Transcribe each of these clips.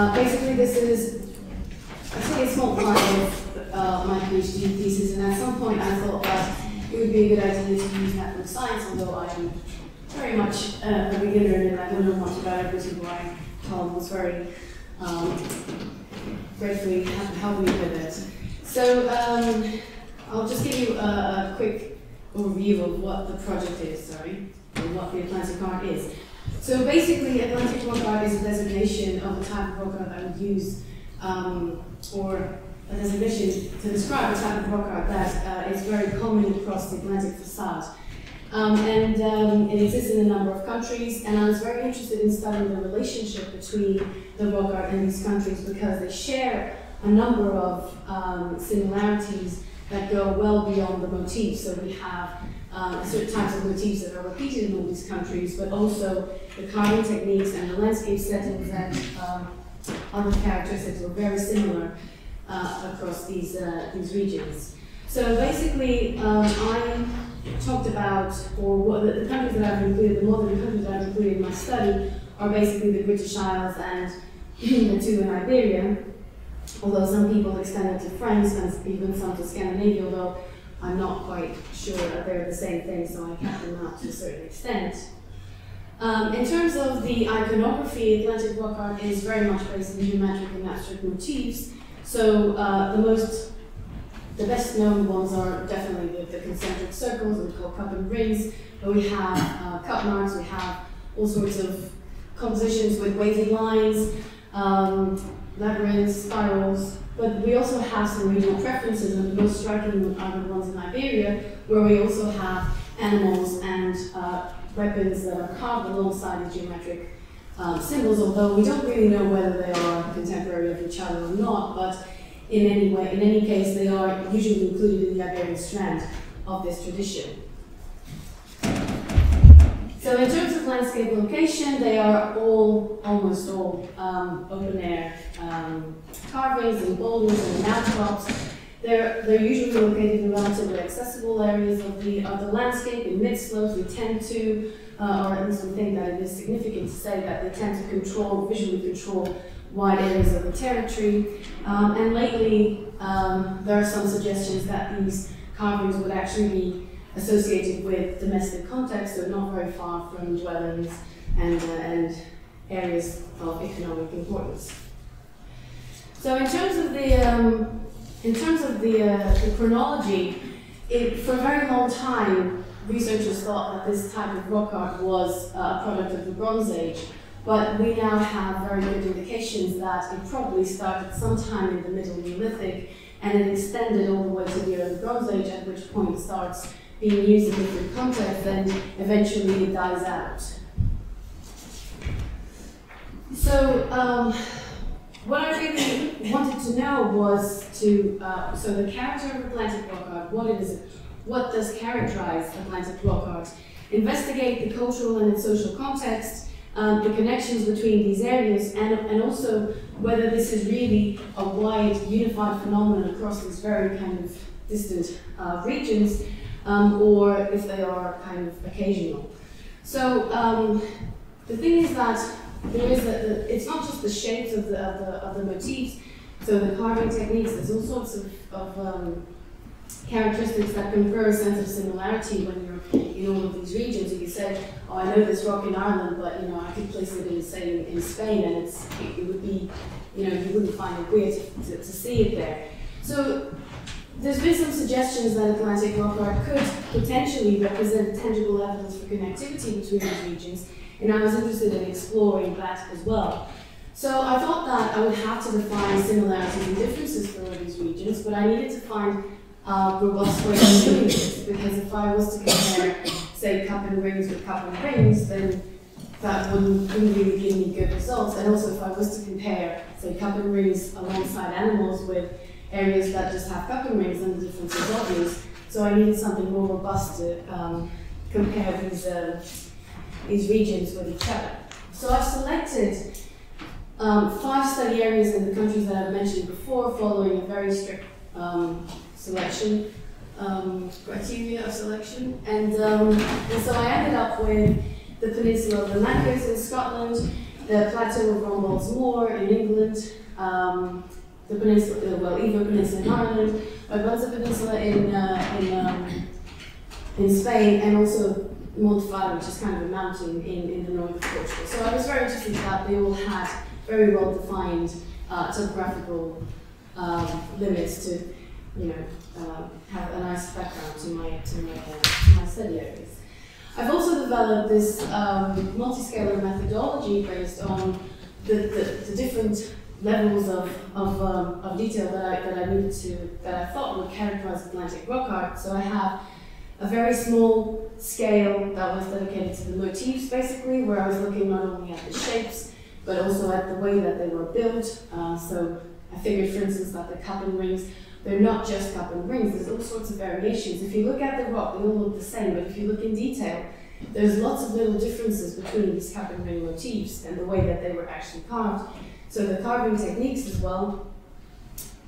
Uh, basically, this is, a small part of uh, my PhD thesis, and at some point I thought that it would be a good idea to use network science, although I'm very much uh, a beginner and I don't know much about it, which is why Tom was very um, gratefully helping me with it. So um, I'll just give you a, a quick overview of what the project is, sorry, and what the Atlantic Art is. So basically, Atlantic rock art is a designation of a type of rock art that would use, um, or a designation to describe a type of rock art that uh, is very common across the Atlantic facade. Um, and um, it exists in a number of countries, and I was very interested in studying the relationship between the rock art in these countries because they share a number of um, similarities that go well beyond the motifs. So we have um, certain types of motifs that are repeated in all these countries, but also the carving techniques and the landscape settings and um, other characteristics are very similar uh, across these, uh, these regions. So basically, um, I talked about, or what the, the, countries that I've included, the modern countries that I've included in my study are basically the British Isles and the two in Iberia, although some people extend it to France and even some to Scandinavia, although I'm not quite sure that they're the same thing, so I count them out to a certain extent. Um, in terms of the iconography, Atlantic rock art is very much based in geometric and abstract motifs. So uh, the most, the best known ones are definitely the, the concentric circles, we call cup and rings, but we have uh, cup marks, we have all sorts of compositions with weighted lines, um, labyrinths, spirals, but we also have some regional preferences, and the most striking are the ones in Iberia, where we also have animals and uh, weapons that are carved alongside the geometric um, symbols, although we don't really know whether they are contemporary of each other or not, but in any way, in any case, they are usually included in the Iberian strand of this tradition. So in terms of landscape location, they are all, almost all, um, open air um, carvings and boulders and mountaintops. They're, they're usually located in relatively accessible areas of the, of the landscape, in mid-slopes. We tend to, uh, or at least we think that it is significant to say that they tend to control, visually control wide areas of the territory. Um, and lately, um, there are some suggestions that these carvings would actually be associated with domestic context, so not very far from dwellings and, uh, and areas of economic importance. So in terms of the, um, in terms of the, uh, the chronology, it, for a very long time, researchers thought that this type of rock art was uh, a product of the Bronze Age, but we now have very good indications that it probably started sometime in the Middle Neolithic and it extended all the way to the early Bronze Age, at which point it starts being used in different contexts, and eventually it dies out. So, um, what I really wanted to know was to, uh, so the character of Atlantic rock art, what it is, what does characterize Atlantic rock art, investigate the cultural and social context, um, the connections between these areas, and, and also whether this is really a wide, unified phenomenon across these very kind of distant uh, regions, um, or if they are kind of occasional. So um, the thing is that there is a, the, it's not just the shapes of the, of the, of the motifs, so the carving techniques, there's all sorts of, of um, characteristics that confer a sense of similarity when you're in all of these regions. You say, oh, I know this rock in Ireland, but you know, I could place it in, say, in Spain, and it's, it, it, would be, you know, you wouldn't find it weird to, to, to see it there. So there's been some suggestions that Atlantic rock art could potentially represent tangible evidence for connectivity between these regions, and I was interested in exploring that as well. So I thought that I would have to define similarities and differences for these regions, but I needed to find uh, robust ways of doing this, because if I was to compare, say, cup and rings with cup and rings, then that wouldn't, wouldn't really give me good results. And also if I was to compare, say, cup and rings alongside animals with areas that just have cup and rings and the difference is obvious. So I needed something more robust to um, compare these, uh, these regions with each other. So I've selected um, five study areas in the countries that I've mentioned before, following a very strict um, selection um, criteria of selection, and, um, and so I ended up with the peninsula of the Lancers in Scotland, the plateau of Rombalds Moor in England, um, the peninsula, uh, well, Iveragh Peninsula in Ireland, Barbanza Peninsula in, uh, in, um, in Spain, and also Monte which is kind of a mountain in, in the north of Portugal. So I was very interested that they all had very well defined uh, topographical um, limits to, you know, uh, have a nice background to my to my, uh, my study areas. I've also developed this um, multi-scalar methodology based on the, the, the different levels of, of, um, of detail that I, that I needed to, that I thought would characterize Atlantic rock art. So I have a very small scale that was dedicated to the motifs, basically, where I was looking not only at the shapes, but also at the way that they were built. Uh, so I figured, for instance, that the cup and rings, they're not just cup and rings, there's all sorts of variations. If you look at the rock, they all look the same, but if you look in detail, there's lots of little differences between these cup and ring motifs and the way that they were actually carved. So the carving techniques as well.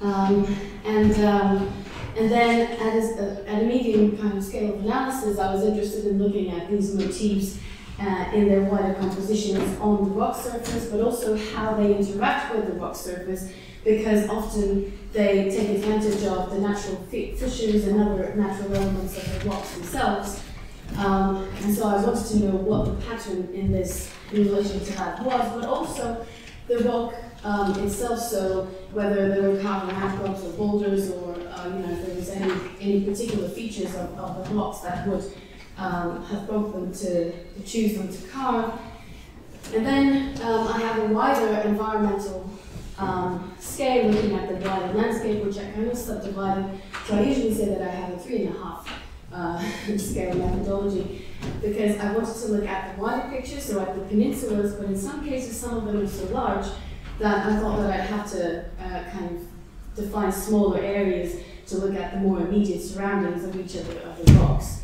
Um, and, um, and then at a, at a medium kind of scale of analysis, I was interested in looking at these motifs uh, in their wider compositions on the rock surface, but also how they interact with the rock surface, because often they take advantage of the natural fissures and other natural elements of the rocks themselves. Um, and so I wanted to know what the pattern in this in relation to that was, but also the rock um, itself, so whether there were on outcrops or boulders or uh, you know if there was any, any particular features of, of the rocks that would um, have brought them to, to, choose them to carve. And then um, I have a wider environmental um, scale looking at the wider landscape, which I kind of subdivided. So I usually say that I have a three and a half uh, scale methodology because I wanted to look at the wider picture, so at the peninsulas, but in some cases some of them are so large that I thought that I'd have to uh, kind of define smaller areas to look at the more immediate surroundings of each of the, of the rocks.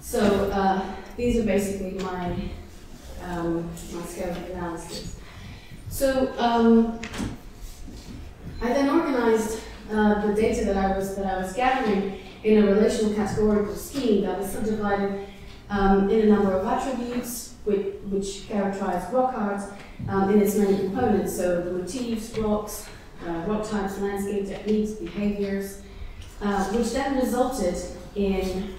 So uh, these are basically my, um, my scale of analysis. So um, I then organized uh, the data that I was that I was gathering in a relational categorical scheme that was subdivided um, in a number of attributes which, which characterize rock art um, in its many components. So the motifs, rocks, uh, rock types, landscape techniques, behaviors, uh, which then resulted in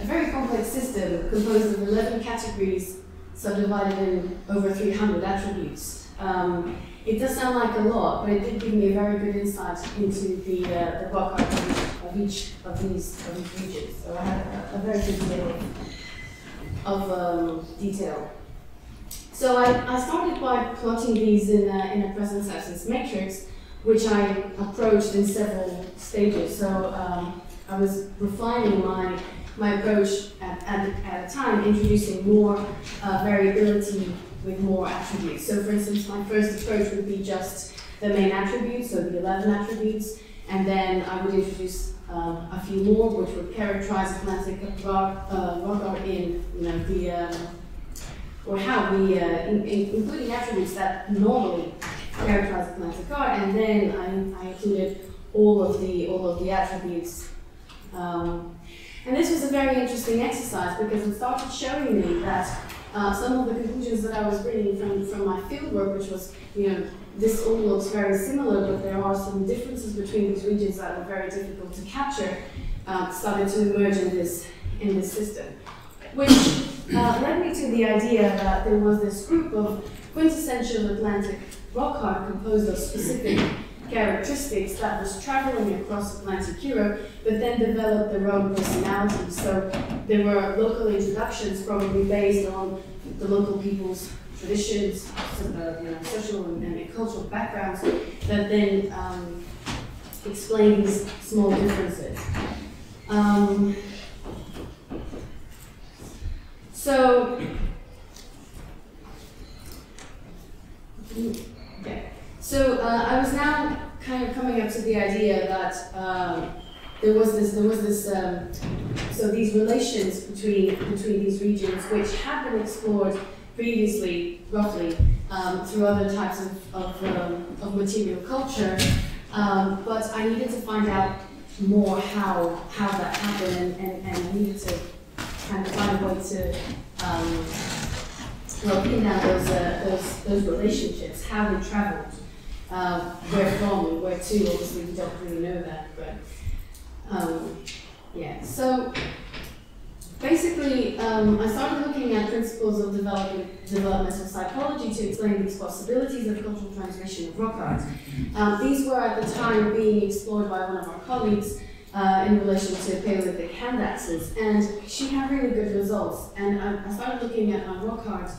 a very complex system composed of 11 categories subdivided in over 300 attributes. Um, it does sound like a lot, but it did give me a very good insight into the, uh, the art of each of these, of these regions. So I had a, very good deal of, um, detail. So I, I started by plotting these in a, in a presence absence matrix, which I approached in several stages. So um, I was refining my my approach at, at, at a time, introducing more uh, variability with more attributes. So for instance, my first approach would be just the main attributes, so the 11 attributes, and then I would introduce uh, a few more, which would characterize Atlantic rock, uh, in you know, the, um, or how we, uh, in, in, including attributes that normally characterize Atlantic art, and then I, I included all of the, all of the attributes um, and this was a very interesting exercise because it started showing me that uh, some of the conclusions that I was bringing from, from my fieldwork, which was, you know, this all looks very similar, but there are some differences between these regions that are very difficult to capture, uh, started to emerge in this, in this system. Which uh, led me to the idea that there was this group of quintessential Atlantic rock art composed of specific characteristics that was traveling across Atlantic Europe, but then developed their own personalities. So there were local introductions probably based on the local people's traditions, uh, you know, social and, and, cultural backgrounds that then um, explain these small differences. Um, so, okay. So uh, I was now kind of coming up to the idea that um, there was this, there was this, um, so these relations between between these regions, which had been explored previously, roughly, um, through other types of of, um, of material culture, um, but I needed to find out more how how that happened and, and, and needed to kind of find a way to um, well pin down those, uh, those those relationships, how they traveled, uh, where from and where to. Obviously, we don't really know that, but um, yeah. So basically, um, I started looking at principles of development, developmental psychology to explain these possibilities of cultural transmission of rock art. Um, these were at the time being explored by one of our colleagues uh, in relation to Paleolithic hand axes, and she had really good results. And I, I started looking at my rock art,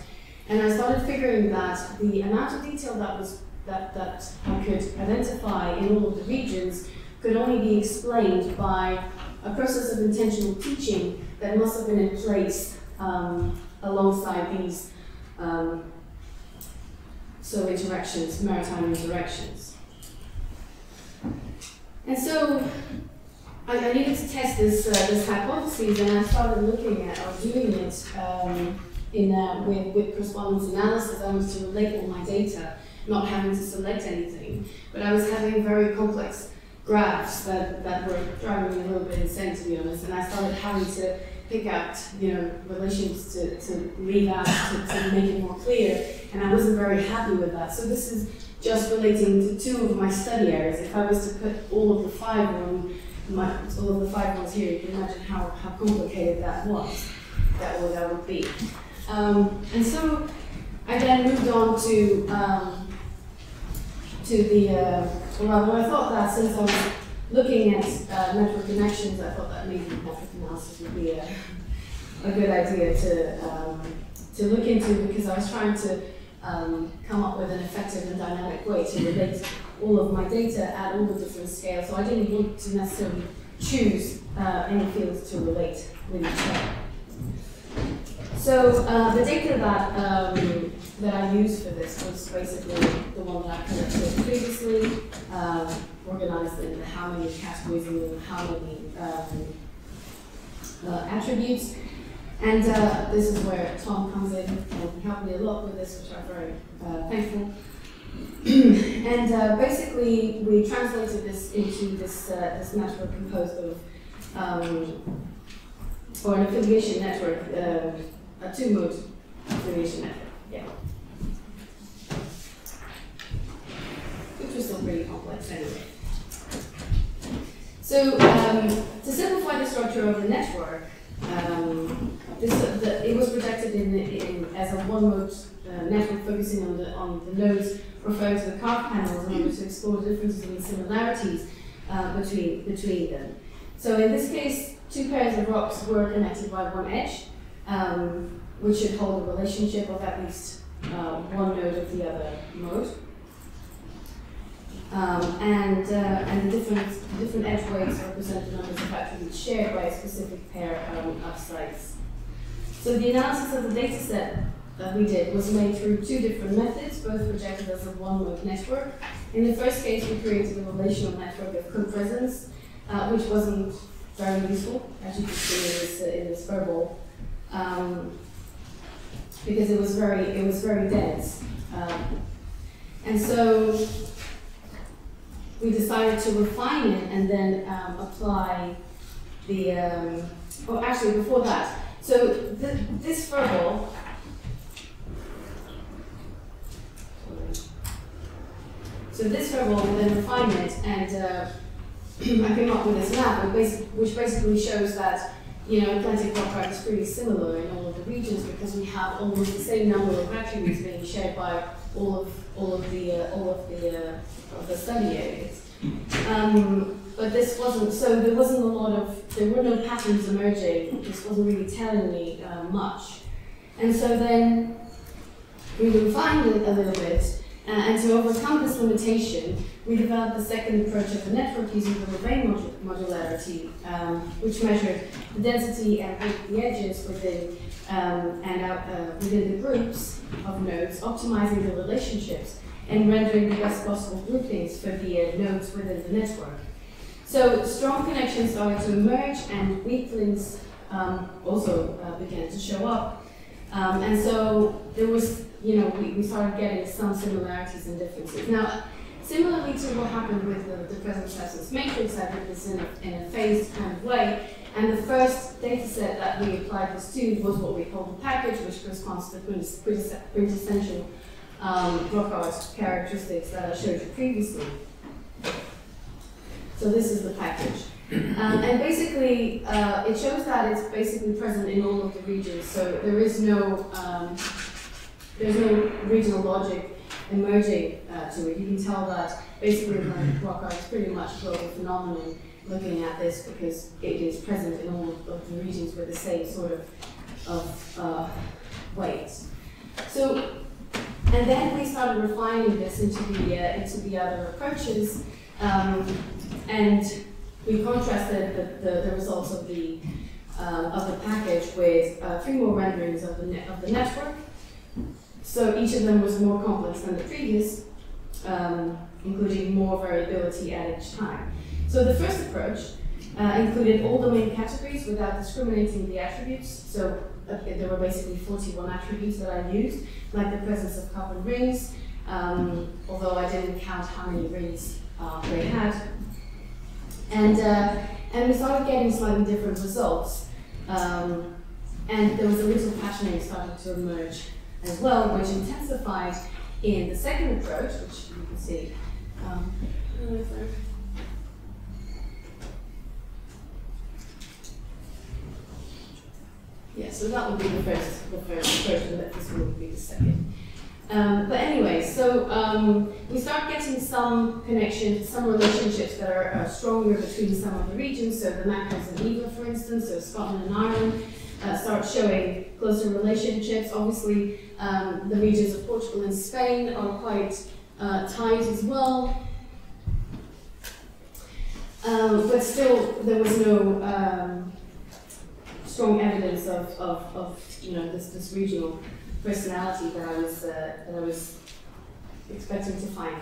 and I started figuring that the amount of detail that was that, that I could identify in all of the regions could only be explained by a process of intentional teaching that must have been in place um, alongside these um, so interactions, maritime interactions. And so I, I needed to test this, uh, this hypothesis and I started looking at or doing it um, in, uh, with, with correspondence analysis. I was to relate all my data, not having to select anything, but I was having very complex graphs that, that were driving me a little bit insane to be honest and I started having to pick out you know relations to, to leave out to, to make it more clear and I wasn't very happy with that. So this is just relating to two of my study areas. If I was to put all of the five on my, all of the five ones here you can imagine how, how complicated that was that would, that would be. Um, and so I then moved on to um, to the, uh, well, I thought that since I was looking at uh, network connections, I thought that maybe network analysis would be a, a good idea to, um, to look into because I was trying to um, come up with an effective and dynamic way to relate all of my data at all the different scales. So I didn't want to necessarily choose uh, any fields to relate with each other. So uh, the data that um, that I used for this was basically the one that I collected previously, um, organized in how many categories and how many um, uh, attributes. And uh, this is where Tom comes in and helped me a lot with this, which I'm very uh, thankful. and uh, basically, we translated this into this, uh, this network composed of, um, or an affiliation network, uh, a two-mode affiliation network. Yeah. which was still pretty complex anyway. So um, to simplify the structure of the network, um, this, the, it was projected in, in, as a one-mode uh, network focusing on the, on the nodes referring to the carved panels in order to explore the differences and similarities uh, between, between them. So in this case, two pairs of rocks were connected by one edge, um, which should hold a relationship of at least uh, one node of the other mode. Um, and, uh, and the different, different edge weights represent the numbers of attributes shared by a specific pair um, of sites. So the analysis of the data set that we did was made through two different methods, both projected as a one-mode network. In the first case, we created a relational network of co-presence, uh, which wasn't very useful, as you can see in this, uh, in um, because it was very, it was very dense. Um, and so we decided to refine it and then um, apply the, um, oh, actually before that. So th this furball, so this furball then refine it and uh, I came up with this map which basically shows that you know, Atlantic art is pretty similar in all of the regions because we have almost the same number of attributes being shared by all of all of the uh, all of the uh, of the study areas. Um, but this wasn't so. There wasn't a lot of. There were no patterns emerging. This wasn't really telling me uh, much. And so then we refined it a little bit. Uh, and to overcome this limitation, we developed the second approach of the network using the Louvain modularity, um, which measured the density and the edges within um, and out, uh, within the groups of nodes, optimizing the relationships and rendering the best possible groupings for the uh, nodes within the network. So strong connections started to emerge and weak links um, also uh, began to show up. Um, and so there was, you know, we, we started getting some similarities and differences. Now, similarly to what happened with the, the presence absence matrix, I did this in a, in a phased kind of way. And the first data set that we applied this to was what we call the package, which corresponds to the quintessential um, art characteristics that I showed you previously. So this is the package. Um, and basically, uh, it shows that it's basically present in all of the regions. So there is no um, there's no regional logic emerging uh, to it. You can tell that basically rock art is pretty much a global phenomenon looking at this because it is present in all of the regions with the same sort of, of uh, weights. So, and then we started refining this into the, uh, into the other approaches, um, and we contrasted the, the, the results of the, um, of the package with uh, three more renderings of the, of the network. So each of them was more complex than the previous, um, including more variability at each time. So the first approach uh, included all domain categories without discriminating the attributes. So there were basically 41 attributes that I used, like the presence of cup and rings, um, although I didn't count how many rings uh, they had. And, uh, and we started getting slightly different results. Um, and there was a little patterning starting to emerge as well, which intensified in the second approach, which you can see. Um, Yeah, so that would be the first, the first version, but this would be the second. Um, but anyway, so um, we start getting some connections, some relationships that are stronger between some of the regions. So the Machars and Iveragh, for instance, so Scotland and Ireland uh, start showing closer relationships. Obviously, um, the regions of Portugal and Spain are quite uh, tight as well. Um, but still, there was no um, strong evidence of, of, of you know this, this regional personality that I was uh, that I was expecting to find.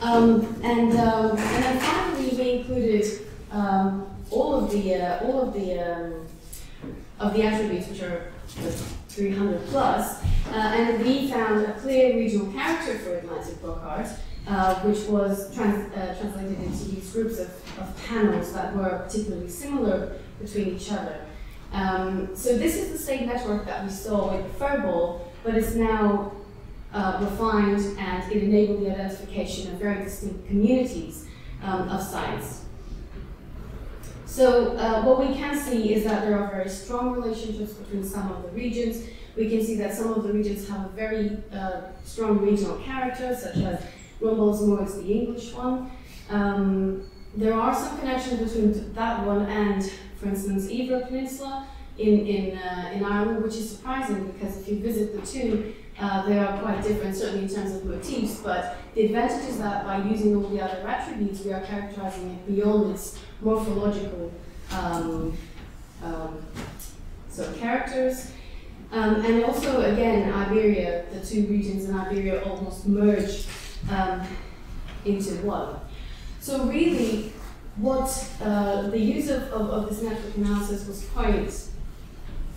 Um, and um, and then finally we included um, all of the uh, all of the um, of the attributes which are 300 plus, uh, and we found a clear regional character for Atlantic rock art, uh, which was trans uh, translated into these groups of, of panels that were particularly similar between each other. Um, so this is the same network that we saw with the Furball, but it's now uh, refined and it enabled the identification of very distinct communities um, of sites. So uh, what we can see is that there are very strong relationships between some of the regions. We can see that some of the regions have a very uh, strong regional character, such as Rombalds is the English one. Um, there are some connections between that one and for instance, Iveragh Peninsula in, in, uh, in Ireland, which is surprising because if you visit the two, uh, they are quite different, certainly in terms of motifs, but the advantage is that by using all the other attributes, we are characterizing it beyond its morphological um, um, characters. Um, and also, again, Iberia, the two regions in Iberia almost merge um, into one. So really, what uh, the use of, of, of, this network analysis was quite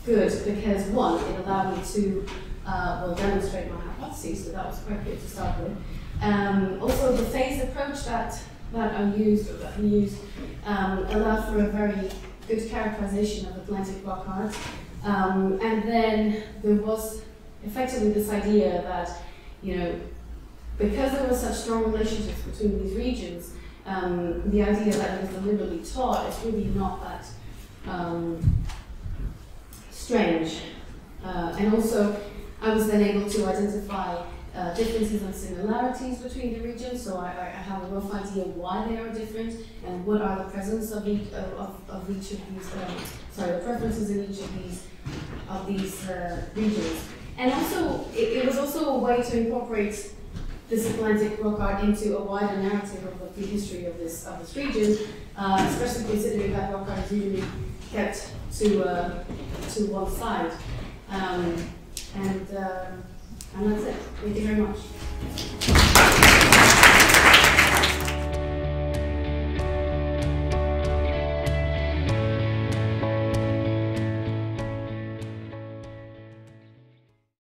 good because one, it allowed me to uh, well demonstrate my hypotheses, so that was quite good to start with. Um, also, the phase approach that that I used or that we used um, allowed for a very good characterization of Atlantic rock art. Um, and then there was effectively this idea that, you know, because there were such strong relationships between these regions, um, the idea that it is deliberately taught is really not that um, strange. Uh, and also, I was then able to identify uh, differences and similarities between the regions, so I, I, have a rough idea why they are different and what are the presence of each of, of each of these. Um, sorry, the preferences in each of these of these uh, regions. And also, it, it was also a way to incorporate this Atlantic rock art into a wider narrative of the history of this of this region, uh, especially considering that rock art is usually kept to uh, to one side. Um, and uh, and that's it. Thank you very much.